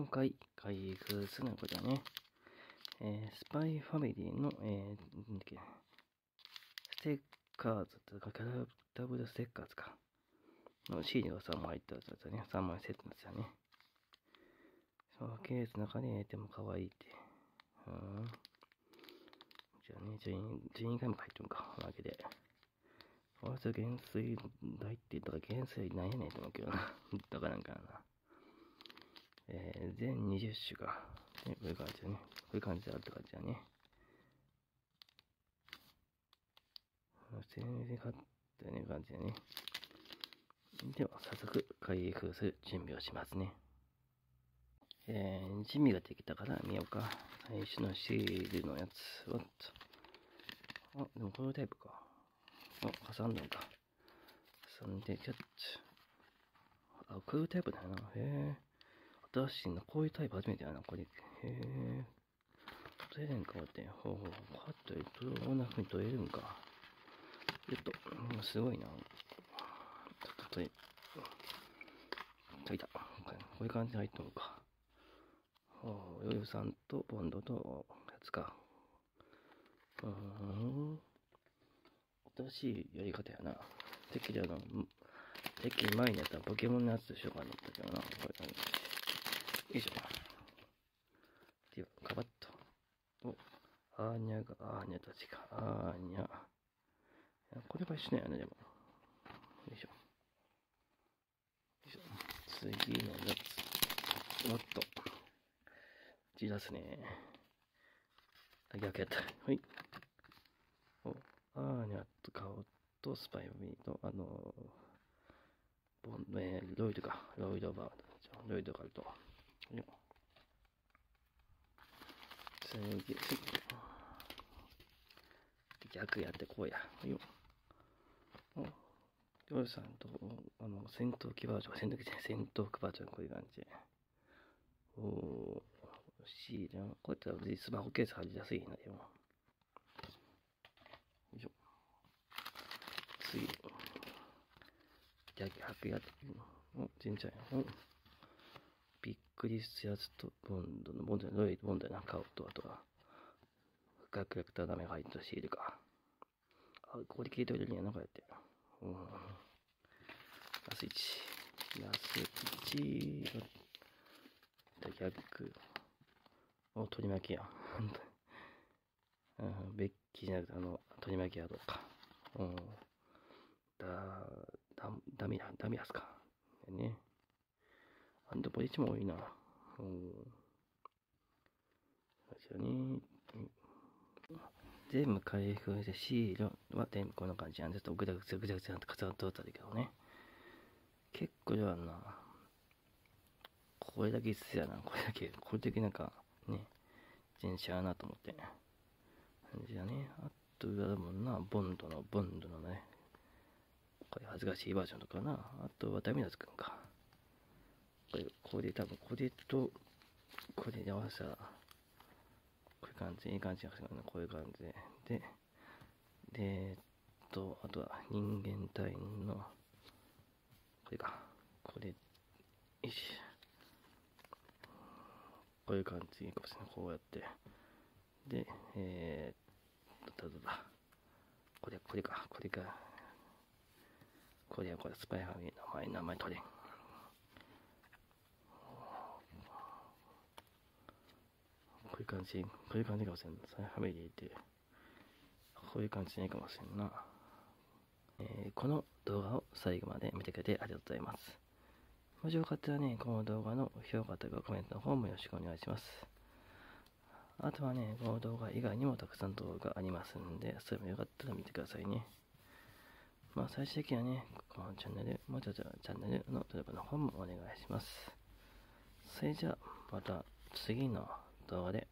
今回開封するのはこちらね。えー、スパイファミリーの、えー、なんだっけ、ステッカーズとか、キャラダブルステッカーズか。のシールが3枚入ったやつだね。3枚セットなんですよね。そのケースの中に入れても可愛いって。うん。じゃあね、12, 12回も入ってるか。おまけで。こいつ減衰大って言ったら減衰なんやねんと思うけどな。だからなんかな。えー、全20種か。ね、こういう感じだね。こういう感じであるって感じだね。全然買ったよね、感じだね。では、早速、開封する準備をしますね。えー、準備ができたから見ようか。最初のシールのやつ。おっと。あ、でもこのタイプか。あ、挟んだんか。挟んで、キャッチ。あ、こういうタイプだよな。へえ。新しいな。こういうタイプ初めてやな、これ。へえ。取れるんか、こうやって。ほうほう。こうやって、どんな風に取れるんか。えっと、すごいな。ちょっと取れ、取れた。こういう感じで入っとるか。ほう、ヨヨさんとボンドとやつか。うん。新しいやり方やな。てっきりあの、てっきり前にやったポケモンのやつとしようかなったけどな。これよいしょ。では、カバッと。お、アーニャが、アーニャたちか。アーニャ。これは一緒だよね、でも。よいしょ。よいしょ。次のやつ。おっと。じらすね。あ逆やった。はい。お、アーニャと顔とスパイミーと、あのボン、えー、ロイドか。ロイドバー。ロイドがあると。よ次、逆やってこうや。よお、りょうさんと、あの、戦闘機バージョン、戦闘機じゃない、戦闘機バージョン、こういう感じ。おー、欲しいじゃん。こうやったらスマホケース貼りやすいな、でも。よいしょ。次。逆白やって、お、全然や。おびっくりするやつと、ボンドの、ボンドの、ロイボンドの顔と、あとは、深くレクターダメが入ったシールか。あ、これ消えておいてるんやな、こうやって。うん。ラス1。ラス1。逆。お、取り巻きや。うん、ベッキーじゃなくて、あの、取り巻きやとか。うん。だ、だ、ダミラ、ダミラスか。ね。アンドポジチも多いな。うん。最初に、全部開封してシールは全部こんな感じなんで、ちょっとぐちゃぐちゃぐちゃぐちゃって重なってったけどね。結構じゃあな。これだけ必要やな。これだけ、これだけなんか、ね、全然違うなと思って。感じだね。あとはもんな、ボンドの、ボンドのね、これ恥ずかしいバージョンとかな。あとはダミナズくんか。これ、これ多分、これと、これで合わせたら、こういう感じ、いい感じがするね。こういう感じで。で、で、えっと、あとは人間体の、これか。これ、よしこういう感じかもしれない。こうやって。で、えー、っと、どうだ。これ、これか。これか。これはこれ、スパイファミリーの名前、名前取れん。こういう感じ、こういう感じかもしれん。スパイファミリーって、こういう感じないかもしれんな。えー、この動画を最後まで見てくれてありがとうございます。もしよかったらね、この動画の評価とかコメントの方もよろしくお願いします。あとはね、この動画以外にもたくさん動画ありますんで、それもよかったら見てくださいね。まあ、最終的にはね、このチャンネル、もうちょっとチャンネルの動画の方もお願いします。それじゃあ、また次の動画で